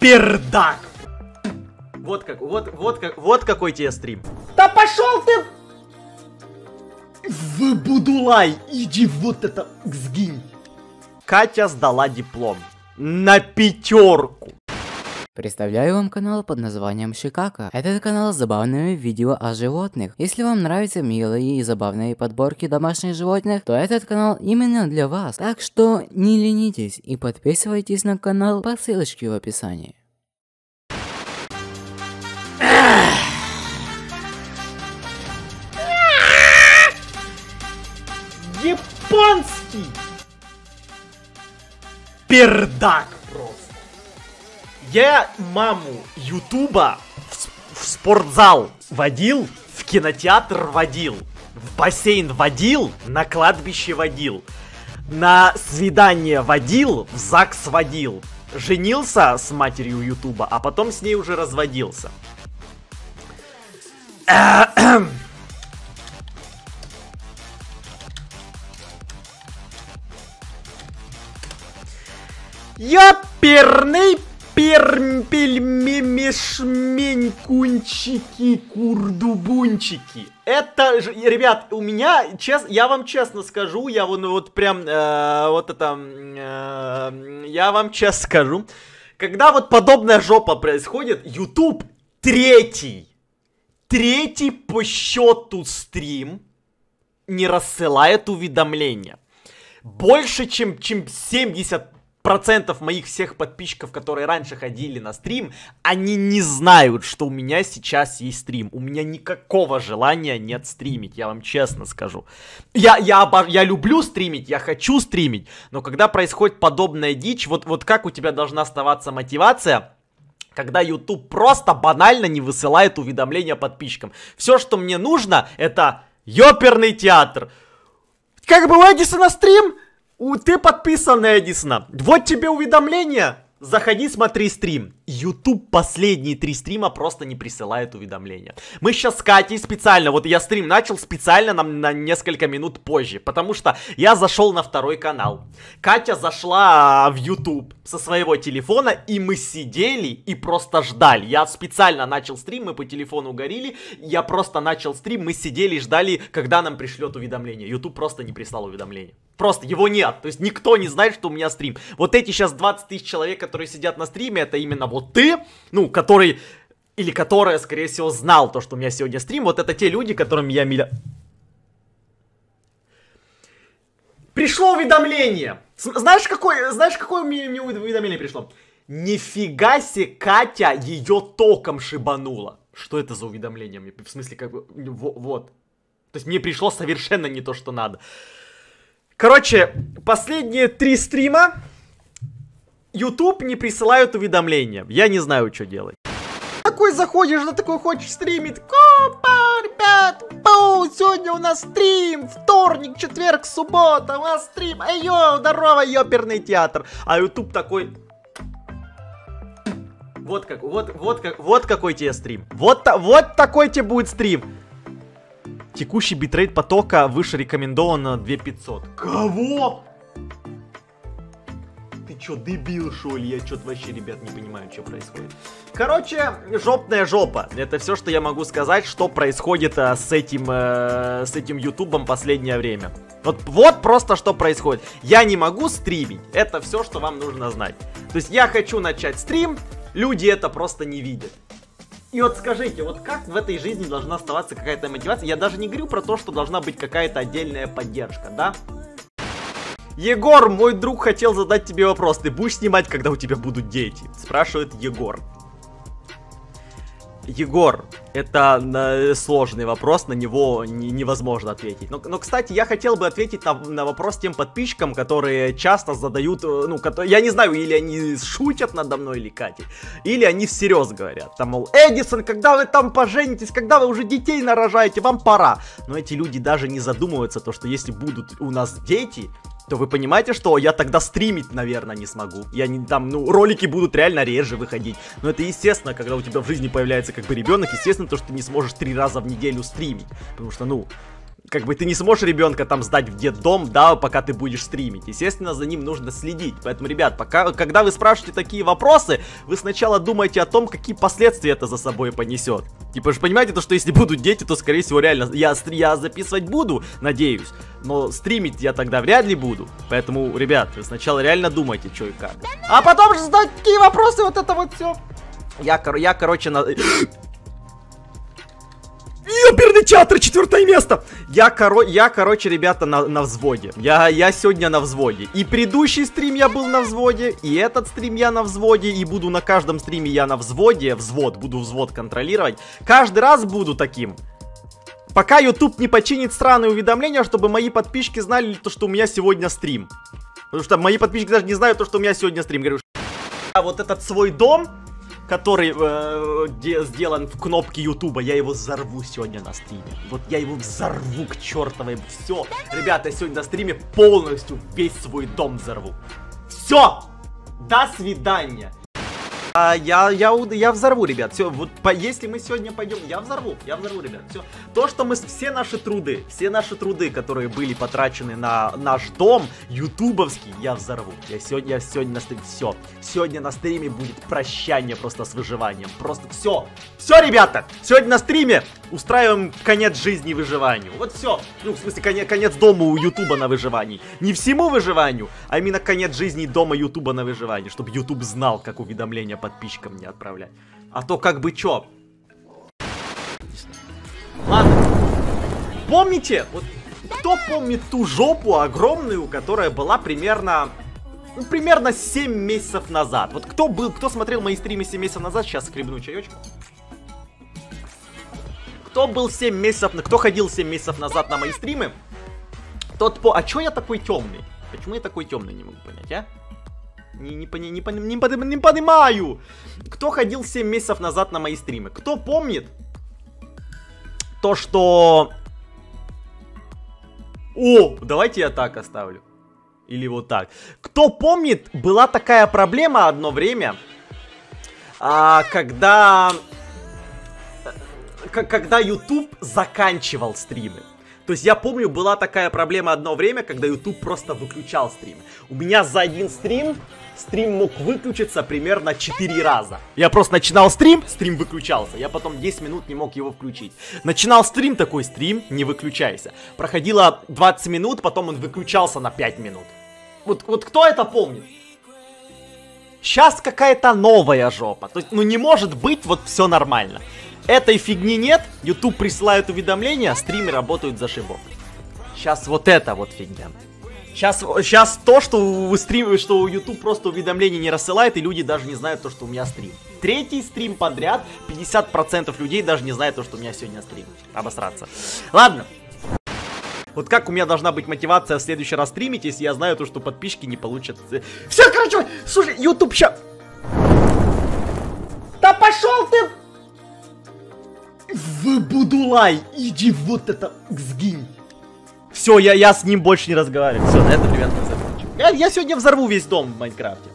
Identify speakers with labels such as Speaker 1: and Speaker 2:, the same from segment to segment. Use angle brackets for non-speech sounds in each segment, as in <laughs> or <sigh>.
Speaker 1: пердак. Вот как, вот, вот как, вот какой тебе стрим. Да пошел ты! В Будулай, иди вот это, сгинь. Катя сдала диплом. На пятерку.
Speaker 2: Представляю вам канал под названием Шикака. Этот канал с забавными видео о животных. Если вам нравятся милые и забавные подборки домашних животных, то этот канал именно для вас. Так что не ленитесь и подписывайтесь на канал по ссылочке в описании.
Speaker 1: Японский пердак. Я маму Ютуба в, в спортзал водил, в кинотеатр водил, в бассейн водил, на кладбище водил, на свидание водил, в ЗАГС водил. Женился с матерью Ютуба, а потом с ней уже разводился. Ёперный пермпельмемешмень кунчики курдубунчики. Это же, ребят, у меня, честно, я вам честно скажу, я вон вот прям, э, вот это, э, я вам честно скажу, когда вот подобная жопа происходит, YouTube третий, третий по счету стрим не рассылает уведомления. Больше, чем, чем 70 процентов моих всех подписчиков, которые раньше ходили на стрим, они не знают, что у меня сейчас есть стрим. У меня никакого желания нет стримить, я вам честно скажу. Я, я, обож... я люблю стримить, я хочу стримить, но когда происходит подобная дичь, вот, вот как у тебя должна оставаться мотивация, когда YouTube просто банально не высылает уведомления подписчикам. Все, что мне нужно, это ёперный театр. Как бы у Эдисона стрим, у, ты подписан на Эдисона. Вот тебе уведомление. Заходи, смотри стрим. YouTube последние три стрима просто не присылает уведомления. Мы сейчас с Катей специально, вот я стрим начал специально на, на несколько минут позже, потому что я зашел на второй канал. Катя зашла а, в YouTube со своего телефона, и мы сидели и просто ждали. Я специально начал стрим, мы по телефону горели, я просто начал стрим, мы сидели и ждали, когда нам пришлет уведомление. YouTube просто не прислал уведомление. Просто его нет. То есть никто не знает, что у меня стрим. Вот эти сейчас 20 тысяч человек, которые сидят на стриме, это именно вот ты, ну, который... Или которая, скорее всего, знал то, что у меня сегодня стрим. Вот это те люди, которым я миля... Пришло уведомление. Знаешь, какое, знаешь, какое мне, мне уведомление пришло? Нифига себе, Катя ее током шибанула. Что это за уведомление? В смысле, как бы, вот. То есть мне пришло совершенно не то, что надо. Короче, последние три стрима YouTube не присылают уведомления. Я не знаю, что делать. Такой заходишь, на такой хочешь стримить. Копа, ребят, пау, сегодня у нас стрим. Вторник, четверг, суббота, у нас стрим. Айо, здорово, ёперный театр. А YouTube такой... Вот как, вот, вот как, вот какой тебе стрим. Вот, вот такой тебе будет стрим. Текущий битрейт потока выше рекомендовано 2500. Кого? Чё, дебил, что ли? Я чё-то вообще, ребят, не понимаю, что происходит. Короче, жопная жопа. Это все, что я могу сказать, что происходит а, с этим, э, с этим ютубом последнее время. Вот, вот просто что происходит. Я не могу стримить. Это все, что вам нужно знать. То есть я хочу начать стрим, люди это просто не видят. И вот скажите, вот как в этой жизни должна оставаться какая-то мотивация? Я даже не говорю про то, что должна быть какая-то отдельная поддержка, да? Егор, мой друг хотел задать тебе вопрос. Ты будешь снимать, когда у тебя будут дети? Спрашивает Егор. Егор, это сложный вопрос, на него не, невозможно ответить. Но, но, кстати, я хотел бы ответить на, на вопрос тем подписчикам, которые часто задают, э, ну, которые, я не знаю, или они шутят надо мной или Катей, или они всерьез говорят. Там, мол, Эдисон, когда вы там поженитесь, когда вы уже детей нарожаете, вам пора. Но эти люди даже не задумываются, то, что если будут у нас дети, то вы понимаете, что я тогда стримить, наверное, не смогу. Я не там, ну, ролики будут реально реже выходить. Но это естественно, когда у тебя в жизни появляется как бы ребенок, естественно, то, что ты не сможешь три раза в неделю стримить. Потому что, ну, как бы ты не сможешь ребенка там сдать в детдом, да, пока ты будешь стримить. Естественно, за ним нужно следить. Поэтому, ребят, пока, когда вы спрашиваете такие вопросы, вы сначала думайте о том, какие последствия это за собой понесет. Типа, же понимаете, то, что если будут дети, то, скорее всего, реально, я, я записывать буду, надеюсь, но стримить я тогда вряд ли буду. Поэтому, ребят, вы сначала реально думайте, что и как. А потом же задать такие вопросы, вот это вот все. Я, я, короче, на... Театр, четвертое место! Я, коро... я короче, ребята, на, на взводе. Я, я сегодня на взводе. И предыдущий стрим я был на взводе, и этот стрим я на взводе, и буду на каждом стриме я на взводе. Взвод, буду взвод контролировать. Каждый раз буду таким. Пока YouTube не починит странные уведомления, чтобы мои подписчики знали, то, что у меня сегодня стрим. Потому что мои подписчики даже не знают, то, что у меня сегодня стрим. Говорю, а вот этот свой дом, который э, де, сделан в кнопке Ютуба, я его взорву сегодня на стриме. Вот я его взорву к чертовой. Все, ребята, сегодня на стриме полностью весь свой дом взорву. Все! До свидания! А, я, я, я взорву, ребят. Все, вот по, если мы сегодня пойдем, я взорву, я взорву, ребят. Все. То, что мы, все наши труды, все наши труды, которые были потрачены на наш дом, ютубовский, я взорву. Я сегодня, я сегодня на стриме, все. Сегодня на стриме будет прощание просто с выживанием. Просто все. Все, ребята, сегодня на стриме устраиваем конец жизни выживанию. Вот все. Ну, в смысле, конец, конец дома у Ютуба на выживании. Не всему выживанию, а именно конец жизни дома Ютуба на выживании. Чтобы Ютуб знал, как уведомления подписчикам не отправлять. А то как бы чё? Ладно. Помните, вот кто помнит ту жопу огромную, которая была примерно ну, примерно 7 месяцев назад. Вот кто был, кто смотрел мои стримы 7 месяцев назад, сейчас скребну чаечку. Кто был 7 месяцев, кто ходил 7 месяцев назад на мои стримы, тот по... А чё я такой темный? Почему я такой темный, не могу понять, а? Не, не, не, не, не, не, не понимаю. Кто ходил 7 месяцев назад на мои стримы? Кто помнит то, что... О, давайте я так оставлю. Или вот так. Кто помнит, была такая проблема одно время, а, когда когда YouTube заканчивал стримы. То есть я помню, была такая проблема одно время, когда YouTube просто выключал стримы. У меня за один стрим стрим мог выключиться примерно 4 раза. Я просто начинал стрим, стрим выключался. Я потом 10 минут не мог его включить. Начинал стрим, такой стрим, не выключайся. Проходило 20 минут, потом он выключался на 5 минут. Вот, вот кто это помнит? Сейчас какая-то новая жопа. То есть, ну не может быть вот все нормально. Этой фигни нет, YouTube присылает уведомления, стримы работают за шибок. Сейчас вот это вот фигня. Сейчас, сейчас то, что у стрим, что YouTube просто уведомления не рассылает, и люди даже не знают то, что у меня стрим. Третий стрим подряд, 50% людей даже не знают то, что у меня сегодня стрим. Обосраться. Ладно. Вот как у меня должна быть мотивация в следующий раз стримить, если я знаю то, что подписчики не получат... Все, короче, слушай, YouTube ща... Да пошел ты в Будулай, иди вот это, сгинь. Все, я, я с ним больше не разговариваю. Все, на этом, ребят, я, я сегодня взорву весь дом в Майнкрафте.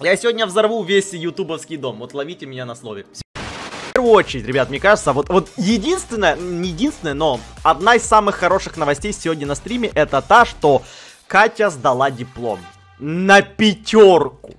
Speaker 1: Я сегодня взорву весь ютубовский дом. Вот ловите меня на слове. В первую очередь, ребят, мне кажется, вот, вот единственное, не единственное, но одна из самых хороших новостей сегодня на стриме это та, что Катя сдала диплом на пятерку.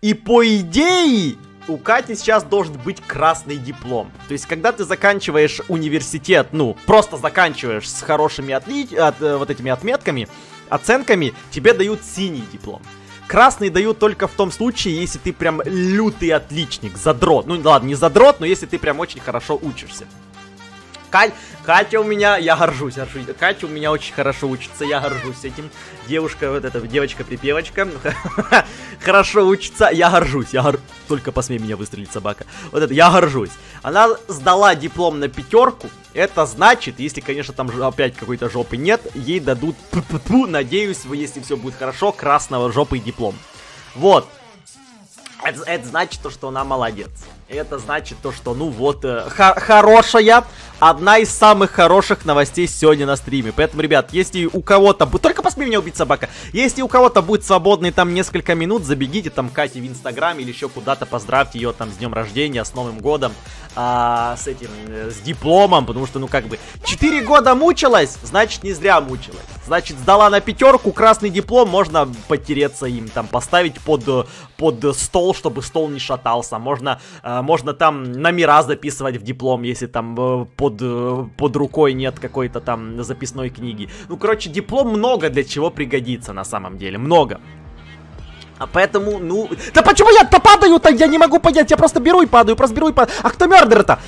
Speaker 1: И по идее, у Кати сейчас должен быть красный диплом. То есть, когда ты заканчиваешь университет, ну, просто заканчиваешь с хорошими отли... от, э, вот этими отметками, оценками, тебе дают синий диплом. Красный дают только в том случае, если ты прям лютый отличник, задрот. Ну ладно, не задрот, но если ты прям очень хорошо учишься. Кать, Катя у меня, я горжусь, горжусь. Катя у меня очень хорошо учится, я горжусь этим. Девушка, вот эта девочка-припевочка, <laughs> хорошо учится, я горжусь. Я гор... Только посмей меня выстрелить, собака. Вот это, я горжусь. Она сдала диплом на пятерку. Это значит, если, конечно, там опять какой-то жопы нет, ей дадут, надеюсь, если все будет хорошо, красного жопы диплом. Вот. Это, это значит то, что она молодец. Это значит то, что, ну вот, э, хорошая, одна из самых хороших новостей сегодня на стриме. Поэтому, ребят, если у кого-то... Только посмей меня убить, собака. Если у кого-то будет свободный там несколько минут, забегите там Кате в Инстаграм или еще куда-то, поздравьте ее там с днем рождения, с Новым годом, а, с этим, э, с дипломом, потому что, ну, как бы, 4 года мучилась, значит, не зря мучилась. Значит, сдала на пятерку, красный диплом, можно потереться им, там, поставить под, под стол, чтобы стол не шатался. Можно, э, можно там номера записывать в диплом, если там э, под, э, под рукой нет какой-то там записной книги. Ну, короче, диплом много для чего пригодится на самом деле, много. А поэтому, ну... Да почему я-то падаю-то? Я не могу понять, я просто беру и падаю, просто беру и падаю. А кто мердер-то?